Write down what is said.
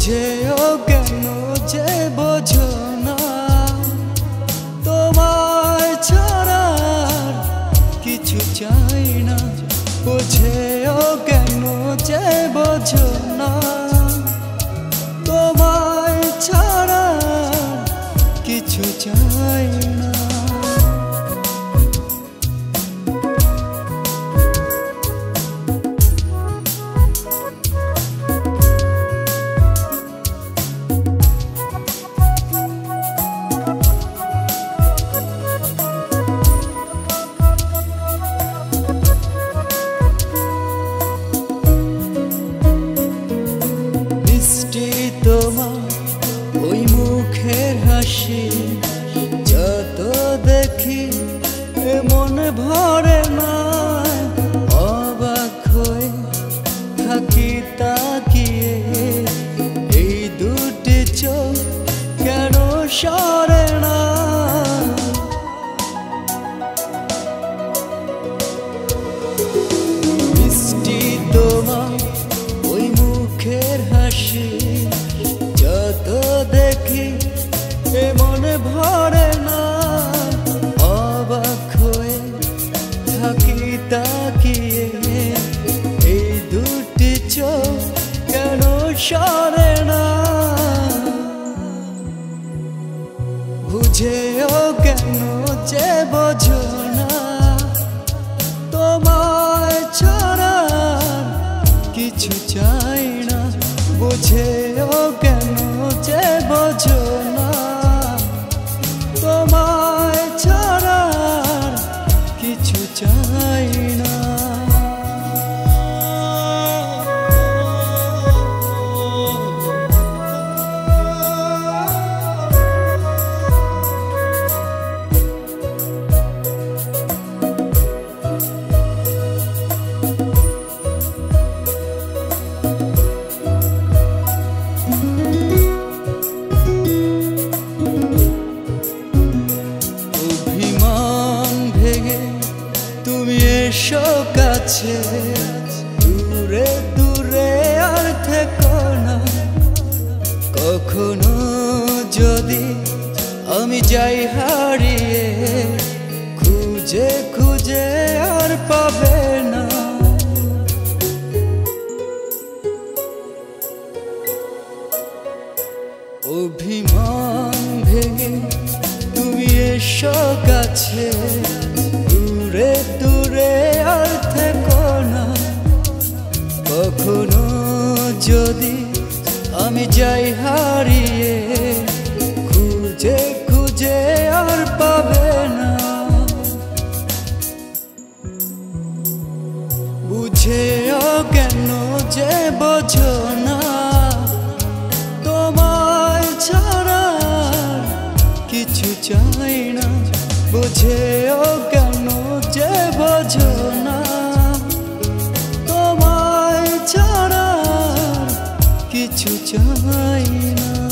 বুঝেও মিষ্টি তোমার ওই মুখের হাসি যত দেখি মনে ভরে থাকি তাকিয়ে এই দুটি চোখ কেন সরে না? বুঝেও কেন কিছু চাই না। বুঝেও কেন যে বোঝো না? এসো কাছে দূরে দূরে আর থেকো কখনো যদি আমি যাই হারিয়ে, খুঁজে খুঁজে আর পাবে না। অভিমান ভেঙে তুমি এসো কাছে আমি যাই হারিয়ে, খুঁজে খুঁজে আর পাবে না। বুঝেও কেন যে বোঝো না, তোমায় ছাড়া কিছু চাই না। বুঝেও কেন কিছু চাই না